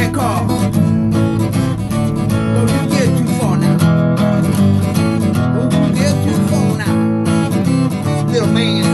that car. real man.